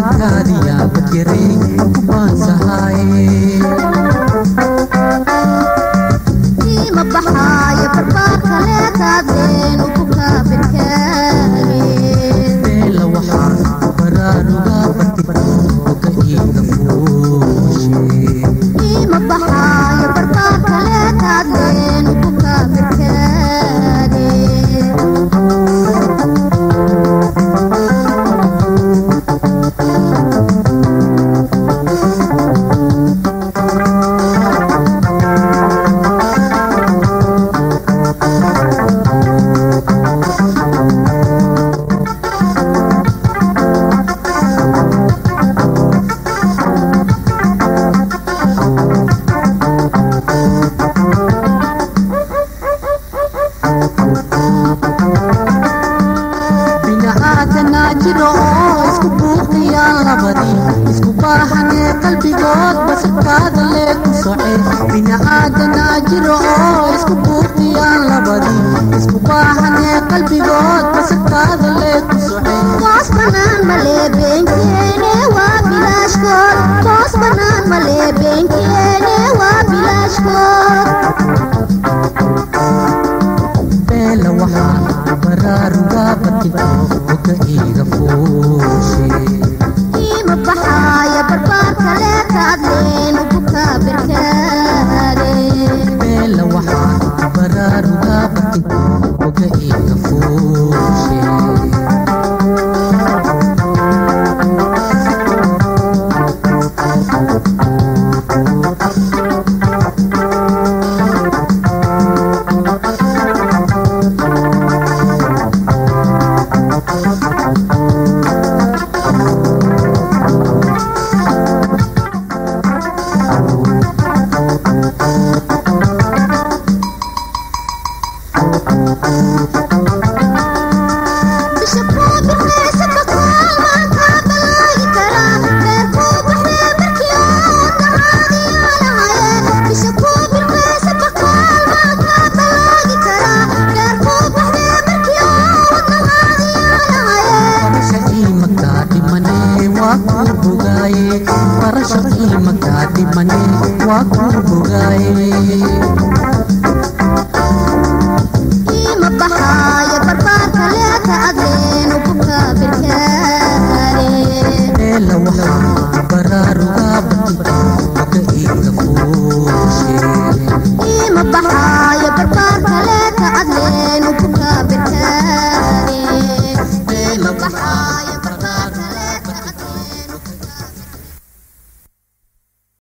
नारिया गिरे सहाय बहाय प्रभा खले का देनु Thank you. buuqtiyaan labadii وكيد فوشي كيما بحايا بربار كليك عدلين وبكا بركالي بيلا وحا برار وقابتي وكيد Bugaye, para sa kilimang kati mani, wakong bugaye. Yeah.